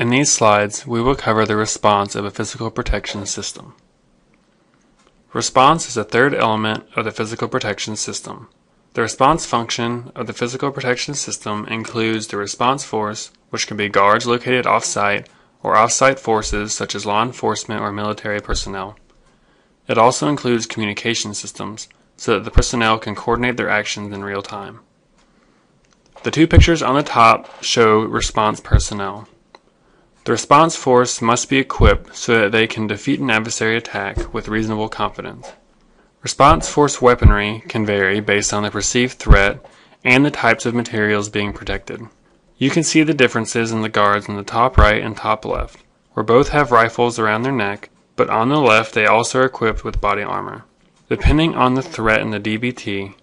In these slides, we will cover the response of a physical protection system. Response is the third element of the physical protection system. The response function of the physical protection system includes the response force, which can be guards located off-site or off-site forces such as law enforcement or military personnel. It also includes communication systems so that the personnel can coordinate their actions in real time. The two pictures on the top show response personnel. The response force must be equipped so that they can defeat an adversary attack with reasonable confidence. Response force weaponry can vary based on the perceived threat and the types of materials being protected. You can see the differences in the guards in the top right and top left, where both have rifles around their neck, but on the left they also are equipped with body armor. Depending on the threat in the DBT,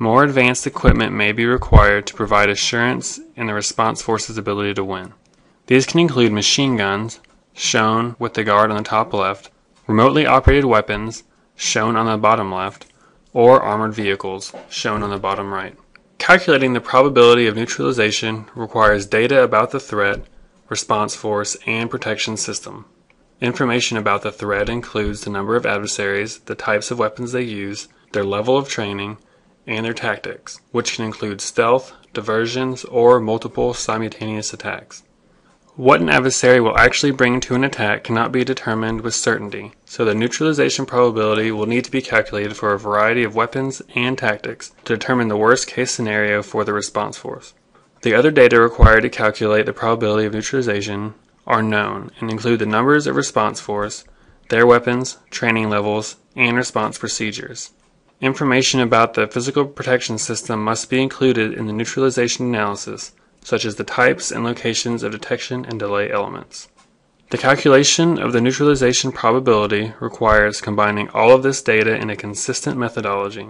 more advanced equipment may be required to provide assurance in the response force's ability to win. These can include machine guns, shown with the guard on the top left, remotely operated weapons, shown on the bottom left, or armored vehicles, shown on the bottom right. Calculating the probability of neutralization requires data about the threat, response force, and protection system. Information about the threat includes the number of adversaries, the types of weapons they use, their level of training, and their tactics, which can include stealth, diversions, or multiple simultaneous attacks. What an adversary will actually bring to an attack cannot be determined with certainty, so the neutralization probability will need to be calculated for a variety of weapons and tactics to determine the worst case scenario for the response force. The other data required to calculate the probability of neutralization are known and include the numbers of response force, their weapons, training levels, and response procedures. Information about the physical protection system must be included in the neutralization analysis such as the types and locations of detection and delay elements. The calculation of the neutralization probability requires combining all of this data in a consistent methodology.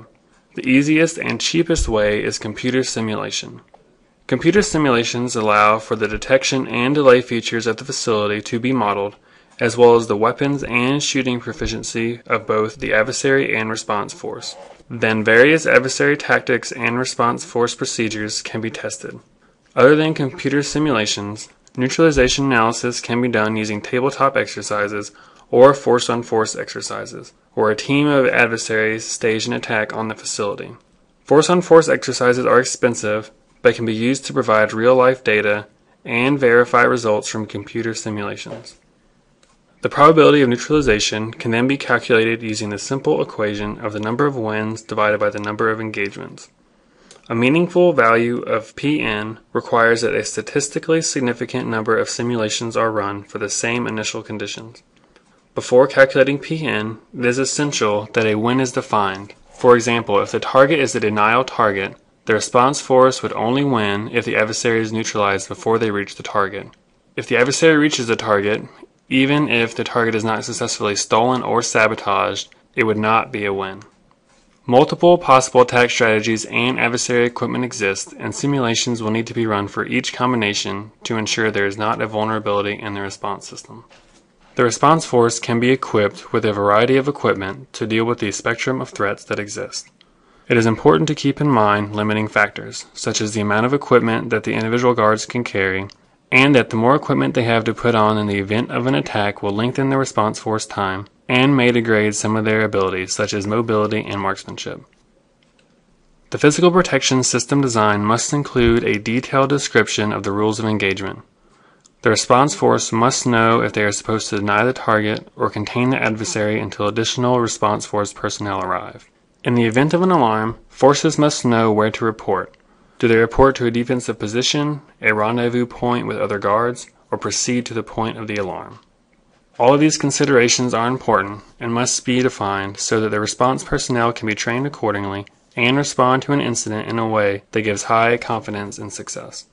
The easiest and cheapest way is computer simulation. Computer simulations allow for the detection and delay features of the facility to be modeled, as well as the weapons and shooting proficiency of both the adversary and response force. Then various adversary tactics and response force procedures can be tested. Other than computer simulations, neutralization analysis can be done using tabletop exercises or force-on-force exercises, where a team of adversaries stage an attack on the facility. Force-on-force exercises are expensive, but can be used to provide real-life data and verify results from computer simulations. The probability of neutralization can then be calculated using the simple equation of the number of wins divided by the number of engagements. A meaningful value of Pn requires that a statistically significant number of simulations are run for the same initial conditions. Before calculating Pn, it is essential that a win is defined. For example, if the target is a denial target, the response force would only win if the adversary is neutralized before they reach the target. If the adversary reaches the target, even if the target is not successfully stolen or sabotaged, it would not be a win. Multiple possible attack strategies and adversary equipment exist, and simulations will need to be run for each combination to ensure there is not a vulnerability in the response system. The response force can be equipped with a variety of equipment to deal with the spectrum of threats that exist. It is important to keep in mind limiting factors, such as the amount of equipment that the individual guards can carry, and that the more equipment they have to put on in the event of an attack will lengthen the response force time and may degrade some of their abilities, such as mobility and marksmanship. The physical protection system design must include a detailed description of the rules of engagement. The response force must know if they are supposed to deny the target or contain the adversary until additional response force personnel arrive. In the event of an alarm, forces must know where to report. Do they report to a defensive position, a rendezvous point with other guards, or proceed to the point of the alarm? All of these considerations are important and must be defined so that the response personnel can be trained accordingly and respond to an incident in a way that gives high confidence in success.